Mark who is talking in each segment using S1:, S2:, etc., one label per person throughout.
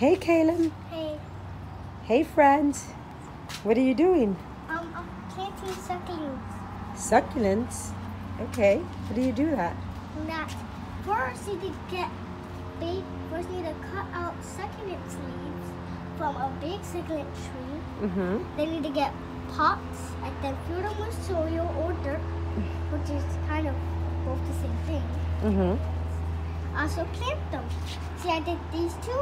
S1: Hey, Kaylen.
S2: Hey,
S1: Hey, friends. What are you doing?
S2: um, I'm planting succulents.
S1: Succulents. Okay. How do you do that?
S2: That first you need to get big. First you need to cut out succulent leaves from a big succulent tree.
S1: Mm-hmm.
S2: Then you need to get pots and then fill them with soil or dirt, which is kind of both the same thing.
S1: Mm-hmm.
S2: Also plant them. See, I did these two,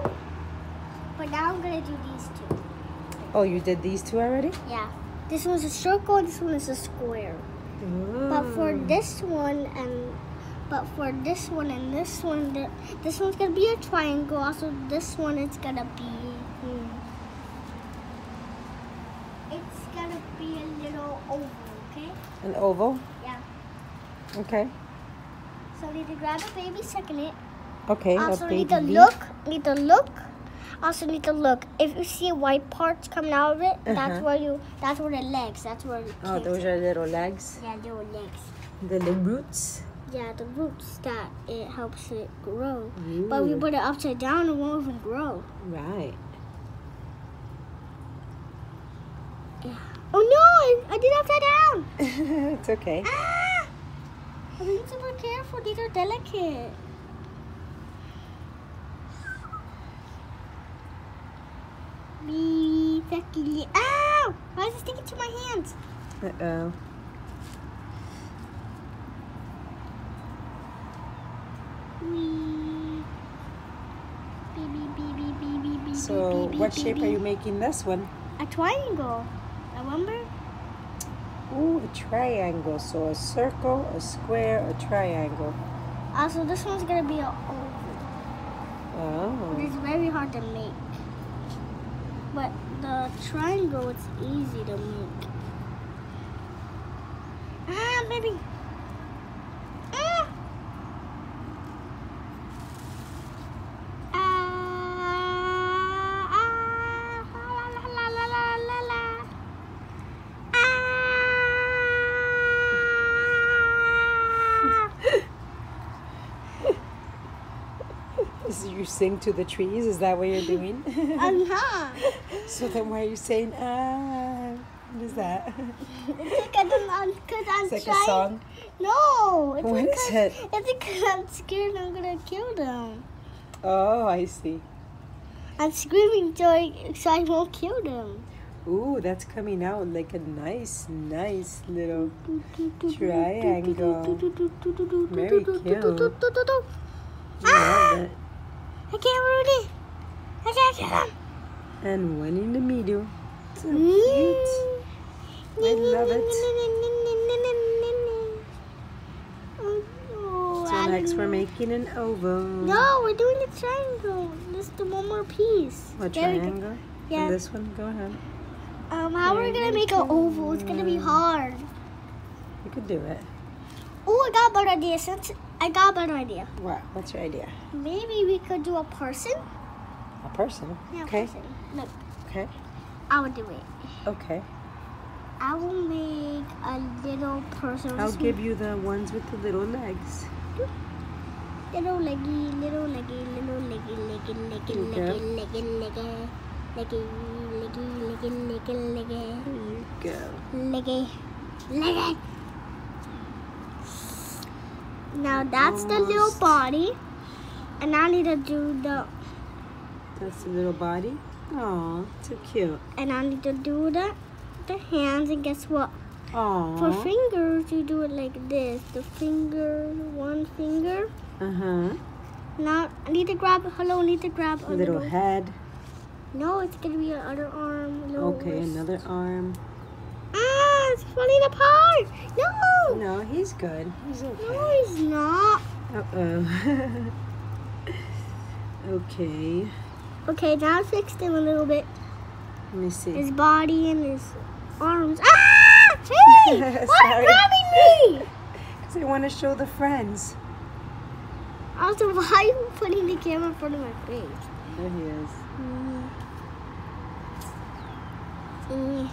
S2: but now I'm gonna do these two.
S1: Oh, you did these two already?
S2: Yeah. This one's a circle and this one is a square. But for this one and but for this one and this one, this one's gonna be a triangle. Also, this one is gonna be. hmm, it's gonna be a little oval. Okay.
S1: An oval?
S2: Yeah.
S1: Okay.
S2: So need to grab a baby succulent.
S1: Okay. a
S2: Also need to look. Need to look. Also need to look. If you see white parts coming out of it, that's
S1: Uh-huh.
S2: where you. That's where the legs. That's where.
S1: Oh, those are little legs.
S2: Yeah, little legs.
S1: The little roots.
S2: Yeah, the roots that it helps it grow. But we
S1: Ooh,
S2: put it upside down, it won't even grow.
S1: Right. Yeah.
S2: Oh no, I, I did upside down.
S1: it's okay.
S2: Ah! I'm being super careful. These are delicate. Be sucky. Ow! Why is it sticking to my hands?
S1: Uh-oh. So, what shape are you making this one?
S2: A triangle. Remember?
S1: Ooh, a triangle. So a circle, a square, a triangle.
S2: Also, this one's gonna be a oval.
S1: Oh.
S2: It's very hard to make. But the triangle, it's easy to make. Ah, baby. Ah. Ah, ah, la, la, la, la, la, la. Ah.
S1: So you sing to the trees? Is that what you're doing?
S2: Not.
S1: so then why are you saying ah? What is that?
S2: It's because I'm, cause I'm
S1: It's like
S2: trying.
S1: a song.
S2: No, it's
S1: What is
S2: because
S1: it?
S2: it's because I'm scared I'm gonna kill them.
S1: Oh, I see.
S2: I'm screaming so I, so I won't kill them.
S1: Ooh, that's coming out like a nice, nice little Triangle. Very cute.
S2: Ah! I can't it. I can't kill them.
S1: And one in the middle. So cute. I love it.
S2: Oh,
S1: So next we're making an oval.
S2: No, we're doing a triangle. Just the one more piece.
S1: A
S2: There we go.
S1: triangle?
S2: Yeah.
S1: And this one? Go ahead.
S2: Um, how we're gonna make an oval? It's gonna be hard.
S1: You could do it.
S2: Oh, I got a better idea. Since I got a better idea.
S1: What? What's your idea?
S2: Maybe we could do a person.
S1: A person.
S2: Yeah,
S1: Okay.
S2: person. Look,
S1: Okay.
S2: I will do it.
S1: Okay.
S2: I will make a little person.
S1: I'll give you the ones with the little legs.
S2: little leggy, little leggy, little leggy, leggy, leggy, leggy, leggy, leggy, leggy, leggy, leggy, leggy, leggy,
S1: There you go.
S2: leggy, leggy. Now that's the little body, and I need to do the,
S1: That's the little body. Oh, so cute.
S2: and I need to do the, the hands. And guess what? For
S1: Oh.
S2: fingers, you do it like this. The finger, one finger.
S1: Uh huh.
S2: Now I need to grab. Hello, I need to grab a
S1: Little
S2: little.
S1: head.
S2: No, it's gonna be another arm.
S1: Okay,
S2: wrist.
S1: another arm.
S2: Ah, it's falling apart. No,
S1: No, he's good. He's
S2: no, he's not.
S1: Uh oh. okay.
S2: Okay, now I fixed him a little bit.
S1: Let me see.
S2: His body and his arms. Ah! Hey! Why are you grabbing me?
S1: Because I want to show the friends.
S2: Also, why are you putting the camera in front of my face?
S1: There he is.
S2: Mm. Mm.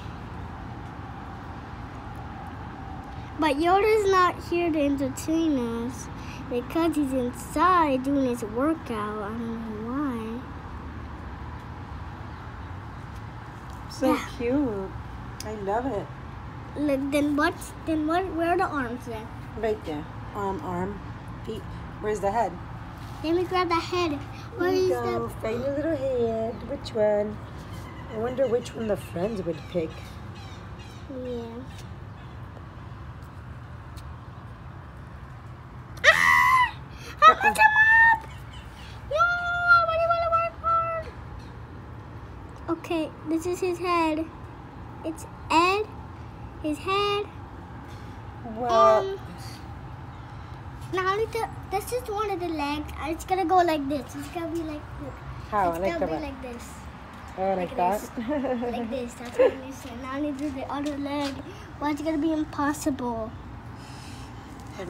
S2: But Yoda's not here to entertain us because he's inside doing his workout. I don't know why.
S1: So
S2: Yeah.
S1: cute. I love it.
S2: Look, then what? Then what? Where are the arms then?
S1: Right there. Arm, arm, feet. Where's the head?
S2: Let me grab the head. Where
S1: There you
S2: is
S1: go. Find your little head. Which one? I wonder which one the friends would pick.
S2: Yeah. Ah! Help come up! No, I really want to work hard. Okay, this is his head. It's Ed. His head.
S1: Well,
S2: Um, now I need to, this is one of the legs. It's gonna go like this. It's gonna be like this.
S1: how?
S2: It's
S1: Like
S2: gonna be like this.
S1: Oh, like,
S2: like
S1: that?
S2: this. Like this. That's what I need to Now I need to do the other leg. But it's gonna be impossible.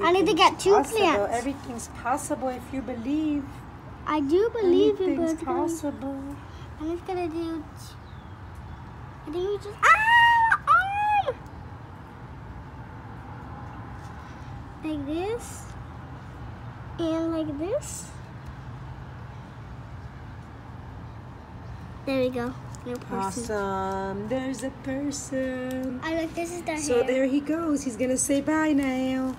S2: I need to get two
S1: possible.
S2: plants.
S1: Everything's possible if you believe.
S2: I do believe
S1: Anything's
S2: gonna-
S1: possible.
S2: I'm just gonna do. I think we just ah arm like this and like this. There we go. No person.
S1: Awesome. There's a person.
S2: I like this is the
S1: So
S2: hair.
S1: there he goes. He's gonna say bye now.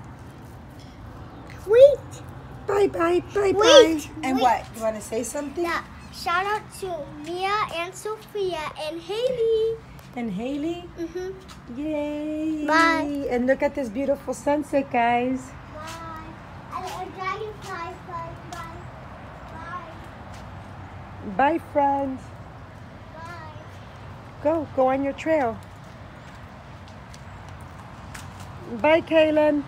S2: Wait.
S1: Bye bye bye bye. And
S2: wait.
S1: what? You wanna say something?
S2: Yeah. Shout out to Mia and Sophia and Haley.
S1: And Haley.
S2: Mhm.
S1: Yay.
S2: Bye.
S1: And look at this beautiful sunset, guys.
S2: Bye. And a dragonfly fly. Bye. Bye.
S1: Bye, friends.
S2: Bye.
S1: Go, go on your trail. Bye, Kaylen.